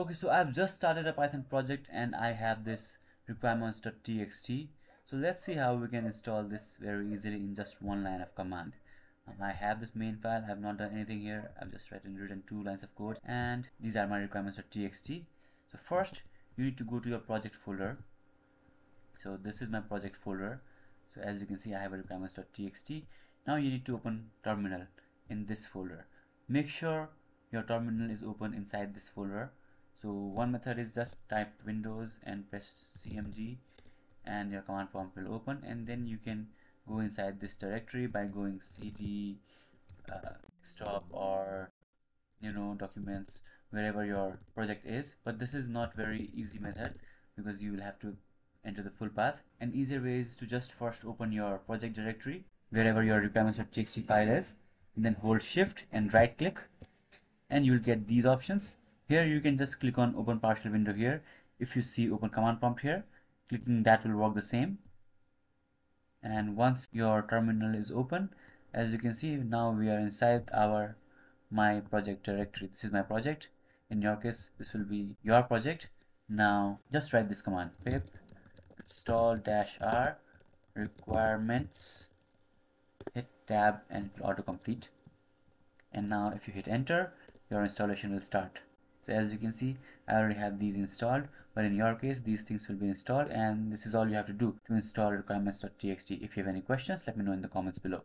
okay so I've just started a Python project and I have this requirements.txt so let's see how we can install this very easily in just one line of command. Um, I have this main file. I have not done anything here. I've just written written two lines of code and these are my requirements.txt so first you need to go to your project folder. So this is my project folder. So as you can see I have a requirements.txt now you need to open terminal in this folder. Make sure your terminal is open inside this folder so one method is just type windows and press cmd and your command prompt will open and then you can go inside this directory by going cd uh, stop or you know documents wherever your project is. But this is not very easy method because you will have to enter the full path. An easier way is to just first open your project directory wherever your requirements.txt file is and then hold shift and right click and you'll get these options here you can just click on open PowerShell window here. If you see open command prompt here clicking that will work the same. And once your terminal is open as you can see now we are inside our my project directory. This is my project. In your case this will be your project. Now just write this command pip install dash r requirements hit tab and it will auto complete. And now if you hit enter your installation will start so as you can see I already have these installed but in your case these things will be installed and this is all you have to do to install requirements.txt if you have any questions let me know in the comments below